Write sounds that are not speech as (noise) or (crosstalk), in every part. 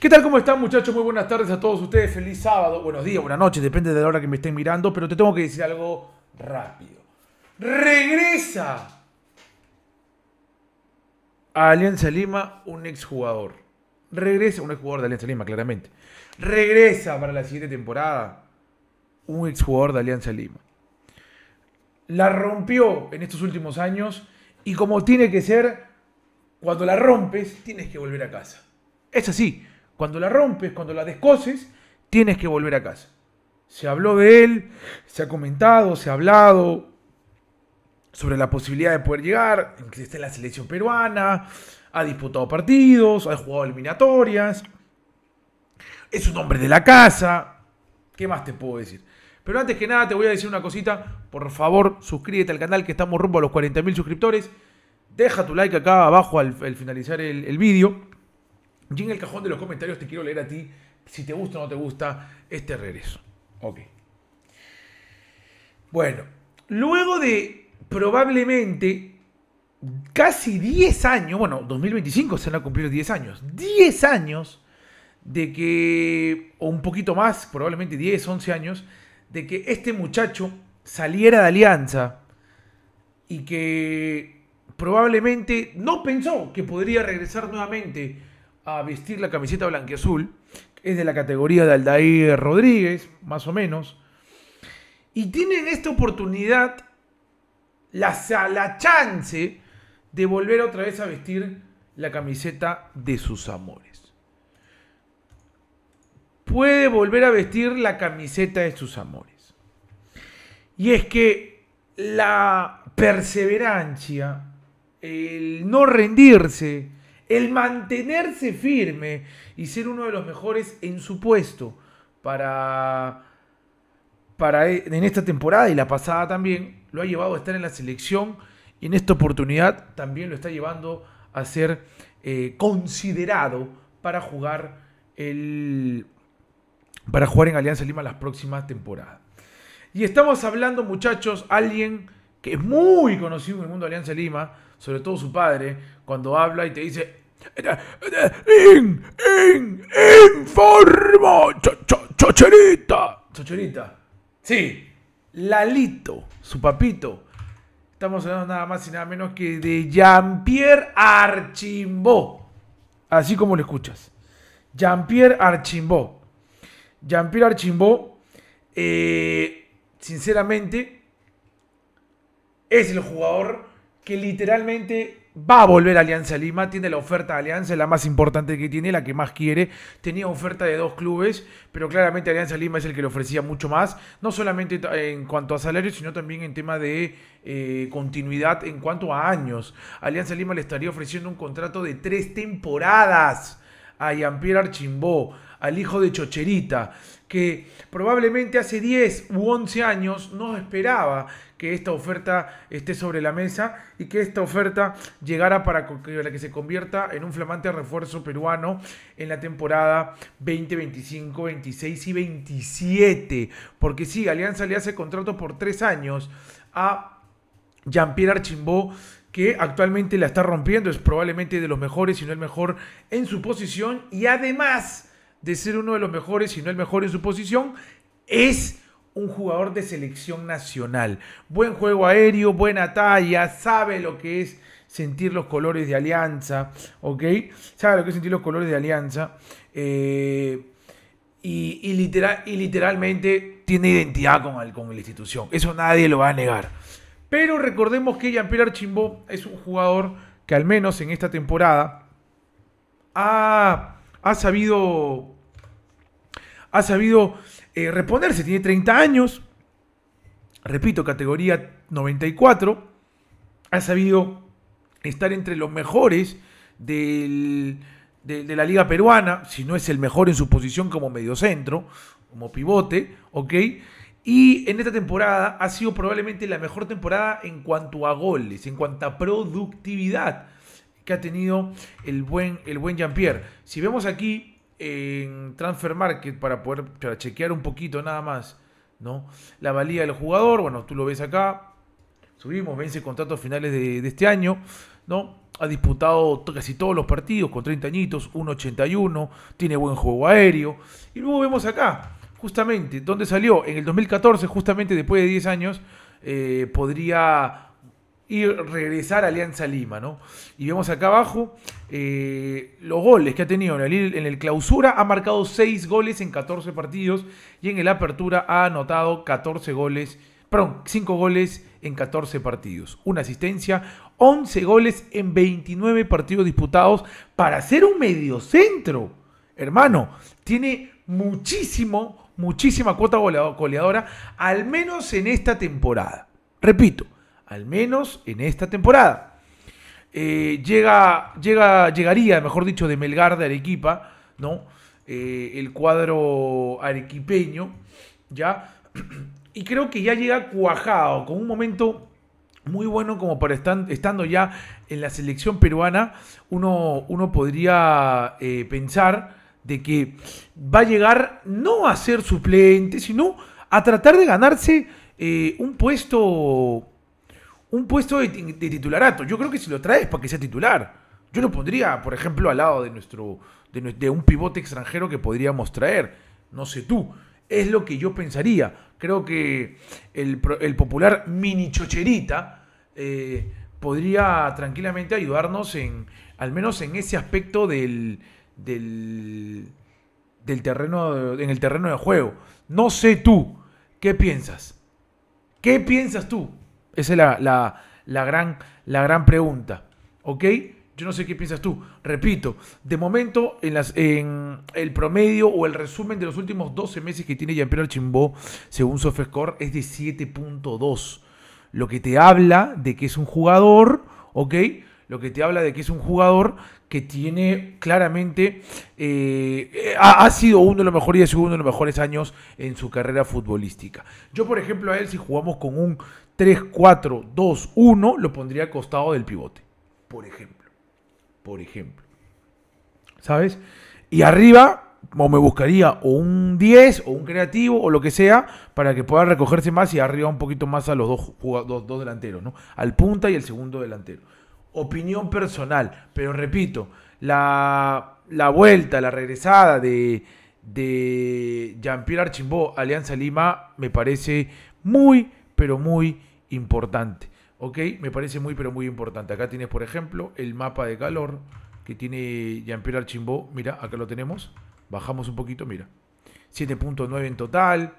¿Qué tal? ¿Cómo están muchachos? Muy buenas tardes a todos ustedes. Feliz sábado, buenos días, buenas noches, depende de la hora que me estén mirando, pero te tengo que decir algo rápido. Regresa a Alianza Lima un exjugador. Regresa, un exjugador de Alianza Lima, claramente. Regresa para la siguiente temporada un exjugador de Alianza Lima. La rompió en estos últimos años y como tiene que ser, cuando la rompes, tienes que volver a casa. Es así. Cuando la rompes, cuando la descoses, tienes que volver a casa. Se habló de él, se ha comentado, se ha hablado sobre la posibilidad de poder llegar, que esté en la selección peruana, ha disputado partidos, ha jugado eliminatorias, es un hombre de la casa. ¿Qué más te puedo decir? Pero antes que nada te voy a decir una cosita. Por favor, suscríbete al canal que estamos rumbo a los 40.000 suscriptores. Deja tu like acá abajo al, finalizar el, el vídeo. Y en el cajón de los comentarios te quiero leer a ti si te gusta o no te gusta este regreso. Ok. Bueno, luego de probablemente casi 10 años, bueno, 2025 se van a cumplir 10 años, 10 años de que, o un poquito más, probablemente 10, 11 años, de que este muchacho saliera de Alianza y que probablemente no pensó que podría regresar nuevamente a vestir la camiseta blanquiazul. Es de la categoría de Aldair Rodríguez, más o menos. Y tienen esta oportunidad, la, la chance de volver otra vez a vestir la camiseta de sus amores. Puede volver a vestir la camiseta de sus amores. Y es que la perseverancia, el no rendirse, el mantenerse firme y ser uno de los mejores en su puesto para, para e, en esta temporada y la pasada también, lo ha llevado a estar en la selección y en esta oportunidad también lo está llevando a ser eh, considerado para jugar el para jugar en Alianza Lima las próximas temporadas. Y estamos hablando, muchachos, alguien que es muy conocido en el mundo de Alianza Lima, sobre todo su padre, cuando habla y te dice, in, in, informo, chocherita. Chocherita. Sí, Lalito, su papito. Estamos hablando nada más y nada menos que de Jean-Pierre Archimbó. Así como lo escuchas. Jean-Pierre Archimbó. Jean-Pierre Archimbó, eh, sinceramente, es el jugador que literalmente va a volver a Alianza Lima, tiene la oferta de Alianza, la más importante que tiene, la que más quiere. Tenía oferta de dos clubes, pero claramente Alianza Lima es el que le ofrecía mucho más, no solamente en cuanto a salarios, sino también en tema de eh, continuidad en cuanto a años. Alianza Lima le estaría ofreciendo un contrato de tres temporadas a Jean-Pierre Archimbó, al hijo de Chocherita, que probablemente hace 10 u 11 años no esperaba que esta oferta esté sobre la mesa y que esta oferta llegara para que se convierta en un flamante refuerzo peruano en la temporada 2025, 26 y 27. Porque sí, Alianza le hace contrato por 3 años a Jean-Pierre Archimbó que actualmente la está rompiendo, es probablemente de los mejores, si no el mejor en su posición y además de ser uno de los mejores, si no el mejor en su posición, es un jugador de selección nacional. Buen juego aéreo, buena talla, sabe lo que es sentir los colores de Alianza, ¿ok? Sabe lo que es sentir los colores de Alianza. Eh, y, literal, y, literalmente tiene identidad con, el, con la institución. Eso nadie lo va a negar. Pero recordemos que Jean-Pierre Archimbó es un jugador que al menos en esta temporada ha ha sabido, ha sabido eh, reponerse, tiene 30 años, repito, categoría 94, ha sabido estar entre los mejores de, la liga peruana, si no es el mejor en su posición como mediocentro, como pivote, ¿ok? Y en esta temporada ha sido probablemente la mejor temporada en cuanto a goles, en cuanto a productividad que ha tenido el buen, el buen Jean-Pierre. Si vemos aquí en Transfer Market, para poder chequear un poquito nada más, ¿no? La valía del jugador, bueno, tú lo ves acá. Subimos, vence contratos finales de, este año, ¿no? ha disputado casi todos los partidos con 30 añitos, 1.81, tiene buen juego aéreo. Y luego vemos acá, justamente, ¿dónde salió? En el 2014, justamente después de 10 años, eh, podría ir regresar a Alianza Lima, ¿no? Y vemos acá abajo eh, los goles que ha tenido en el, clausura, ha marcado 6 goles en 14 partidos y en el apertura ha anotado 14 goles, perdón, 5 goles en 14 partidos, una asistencia, 11 goles en 29 partidos disputados para ser un mediocentro. Hermano, tiene muchísimo, muchísima cuota goleadora, al menos en esta temporada. Repito, al menos en esta temporada. Eh, llega, llega, llegaría, mejor dicho, de Melgar de Arequipa, ¿no? Eh, el cuadro arequipeño, ¿ya? (clears throat) Y creo que ya llega cuajado, con un momento muy bueno como para estar, estando ya en la selección peruana, uno, uno podría eh, pensar de que va a llegar no a ser suplente, sino a tratar de ganarse un puesto un puesto de, titularato. Yo creo que si lo traes para que sea titular. Yo lo pondría, por ejemplo, al lado de nuestro de, un pivote extranjero que podríamos traer. No sé tú. Es lo que yo pensaría. Creo que el, popular mini chocherita eh, podría tranquilamente ayudarnos en, al menos en ese aspecto del, del, del terreno, en el terreno de juego. No sé tú, ¿qué piensas? ¿Qué piensas tú? Esa es la, gran, la gran pregunta. ¿Ok? Yo no sé qué piensas tú. Repito, de momento en, las, en el promedio o el resumen de los últimos 12 meses que tiene Jean-Pierre Chimbó, según SofaScore, es de 7.2. Lo que te habla de que es un jugador, ¿ok? Lo que te habla de que es un jugador que tiene claramente, eh, ha, sido uno de los mejores y ha sido uno de los mejores años en su carrera futbolística. Yo, por ejemplo, a él si jugamos con un 3, 4, 2, 1, lo pondría al costado del pivote. Por ejemplo. Por ejemplo. ¿Sabes? Y arriba, o me buscaría o un 10 o un creativo o lo que sea para que pueda recogerse más y arriba un poquito más a los dos, dos, delanteros, ¿no? Al punta y el segundo delantero. Opinión personal, pero repito, la, la vuelta, la regresada de, de Jean-Pierre Archimbó, Alianza Lima, me parece muy, pero muy importante. ¿Ok? Me parece muy, pero muy importante. Acá tienes, por ejemplo, el mapa de calor que tiene Jean-Pierre Archimbó. Mira, acá lo tenemos. Bajamos un poquito, mira. 7.9 en total.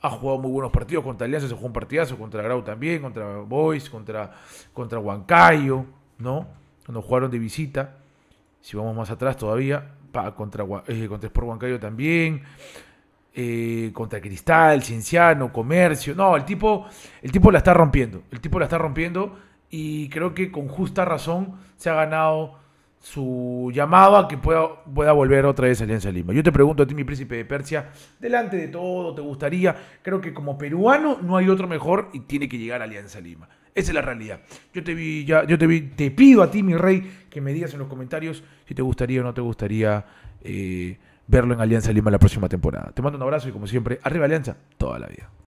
Ha jugado muy buenos partidos contra Alianza, se jugó un partidazo contra Grau también, contra Boys, contra, contra Huancayo, ¿no? Cuando jugaron de visita. Si vamos más atrás todavía, contra, eh, contra Sport Huancayo también. Eh, contra Cristal, Cienciano, Comercio. No, el tipo, el tipo la está rompiendo. El tipo la está rompiendo y creo que con justa razón se ha ganado su llamado a que pueda, pueda volver otra vez a Alianza Lima. Yo te pregunto a ti, mi príncipe de Persia, delante de todo, ¿te gustaría? Creo que como peruano no hay otro mejor y tiene que llegar a Alianza Lima. Esa es la realidad. Yo te vi, ya, yo te vi, te pido a ti, mi rey, que me digas en los comentarios si te gustaría o no te gustaría eh, verlo en Alianza Lima la próxima temporada. Te mando un abrazo y como siempre, arriba Alianza, toda la vida.